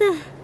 塞！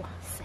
哇塞！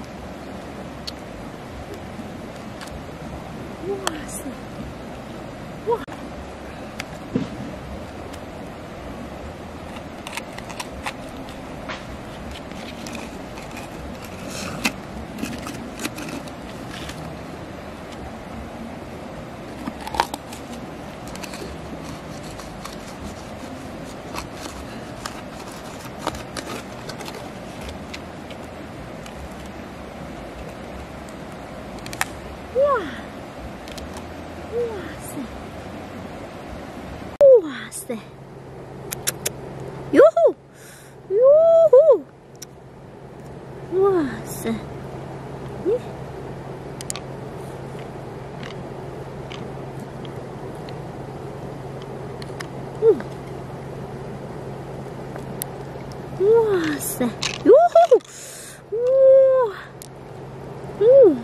哇塞！哟吼！哇！嗯！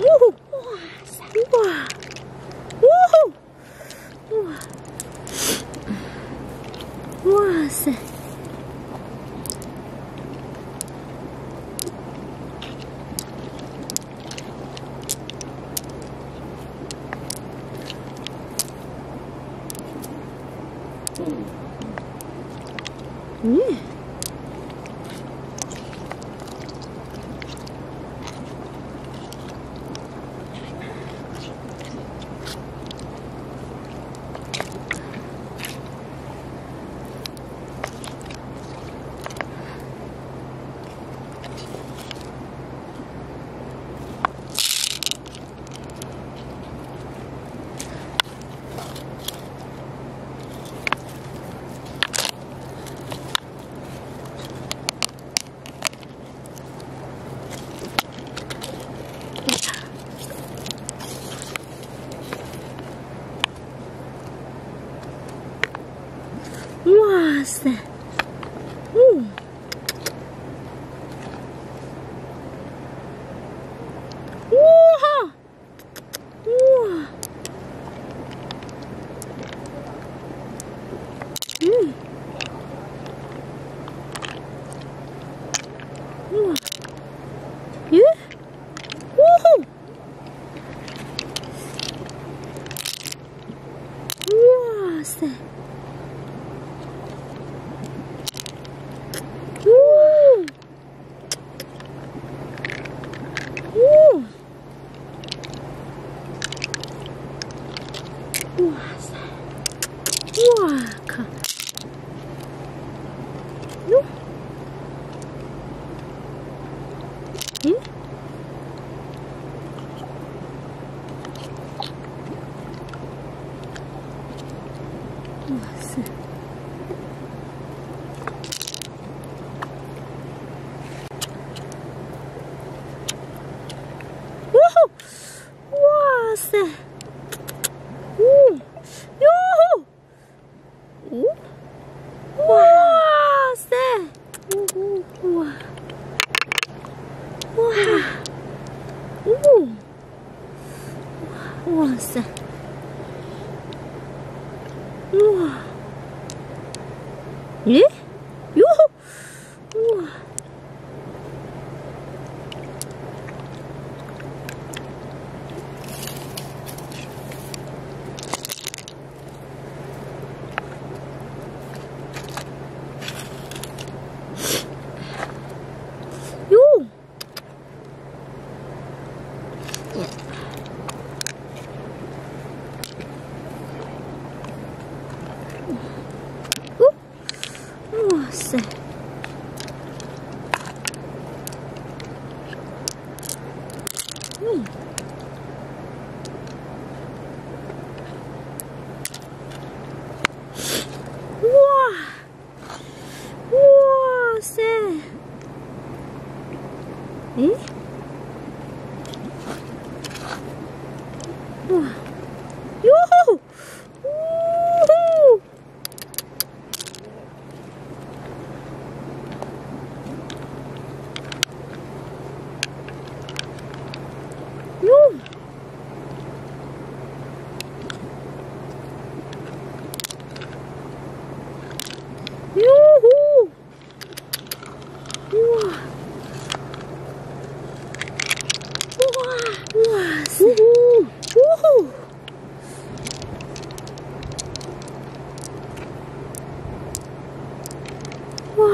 呜！哇塞！哇！呜！哇！哇塞！嗯。哇塞！嗯，哇，哇，嗯，哇，咦，呜呼，哇塞！哇塞！哇靠！哟！咦？哇塞！哇吼！哇塞！哇！咦？哟！哇！嗯。哇。呦吼。呜吼。呦。哇！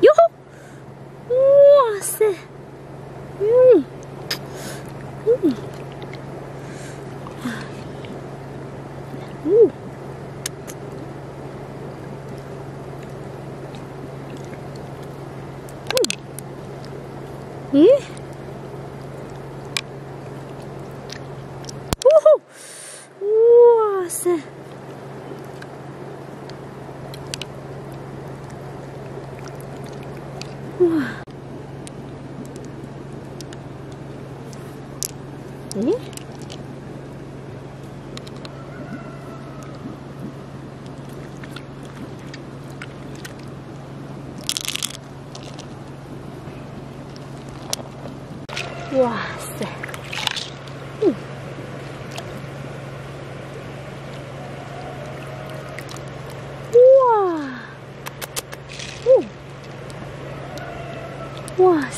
哟吼！哇塞！嗯嗯。哇！咦？哇塞！嗯，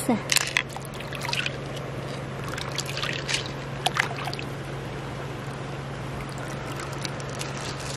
哇，嗯，哇塞！